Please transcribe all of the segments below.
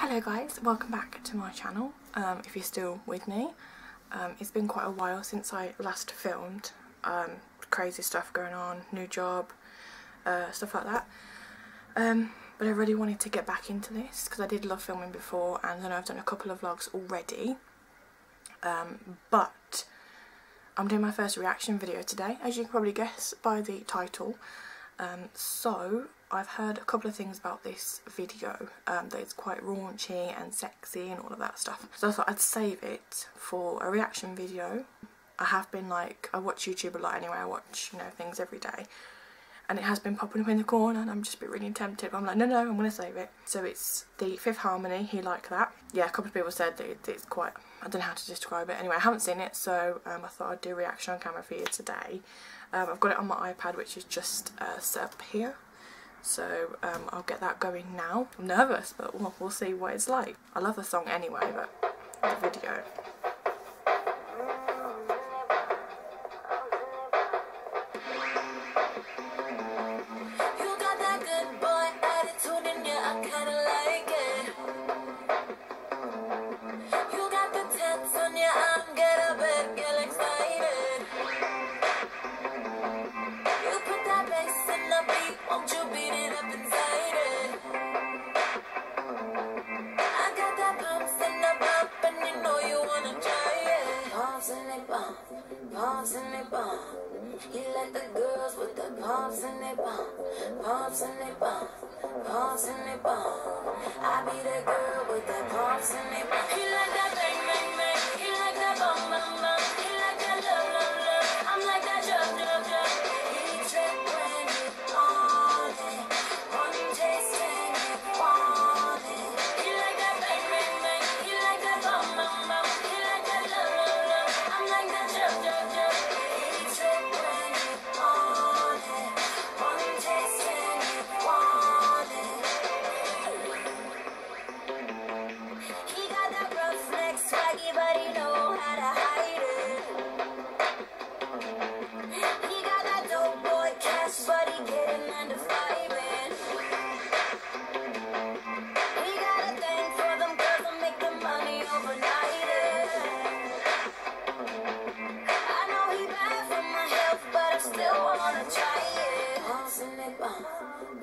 Hello guys, welcome back to my channel, um, if you're still with me. Um, it's been quite a while since I last filmed, um, crazy stuff going on, new job, uh, stuff like that. Um, but I really wanted to get back into this because I did love filming before and I know I've done a couple of vlogs already. Um, but I'm doing my first reaction video today, as you can probably guess by the title. Um, so I've heard a couple of things about this video um, that it's quite raunchy and sexy and all of that stuff. So I thought I'd save it for a reaction video. I have been like, I watch YouTube a lot anyway, I watch, you know, things every day. And it has been popping up in the corner and I'm just a bit really tempted. But I'm like, no, no, I'm going to save it. So it's the Fifth Harmony, He Like That. Yeah, a couple of people said that it's quite, I don't know how to describe it. Anyway, I haven't seen it, so um, I thought I'd do a reaction on camera for you today. Um, I've got it on my iPad, which is just uh, set up here so um, I'll get that going now. I'm nervous but we'll, we'll see what it's like. I love the song anyway but pumps and they bump. He like the girls with the pumps and they bump, pumps and they bump, pumps and they bump. I be that girl with the pumps and they bump. He like that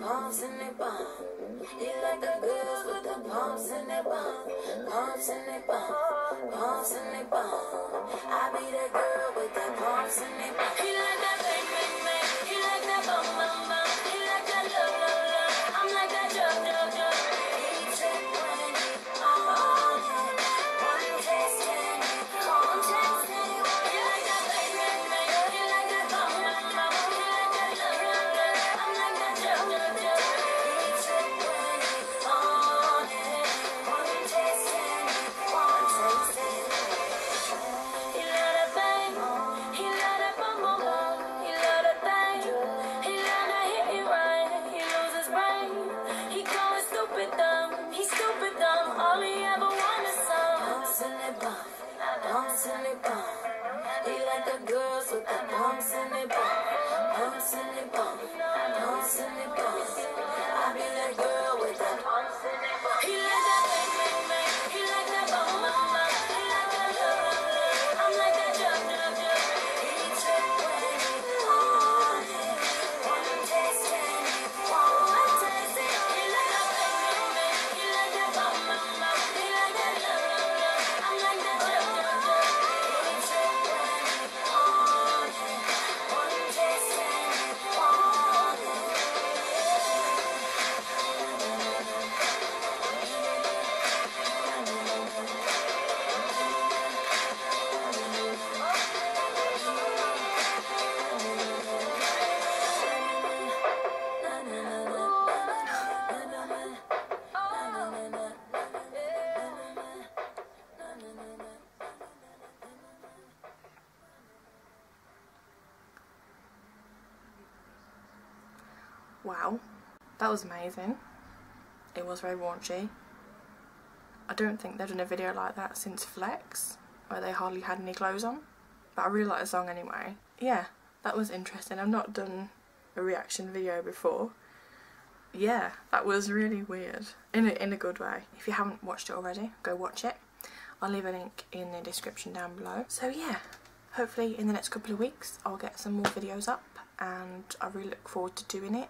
pumps and they bump. He like the girls with the pumps and they bump, pumps and they bump, pumps in they bump. I be that girl with the pumps in they bump. He like Wow, that was amazing. It was very raunchy. I don't think they've done a video like that since Flex, where they hardly had any clothes on. But I really like the song anyway. Yeah, that was interesting. I've not done a reaction video before. yeah, that was really weird in a, in a good way. If you haven't watched it already, go watch it. I'll leave a link in the description down below. So yeah, hopefully in the next couple of weeks I'll get some more videos up and I really look forward to doing it.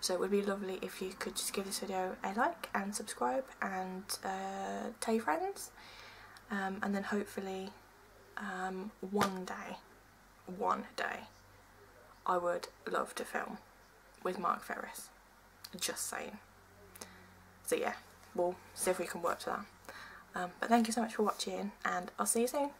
So it would be lovely if you could just give this video a like and subscribe and uh, tell your friends. Um, and then hopefully um, one day, one day, I would love to film with Mark Ferris. Just saying. So yeah, we'll see if we can work to that. Um, but thank you so much for watching and I'll see you soon.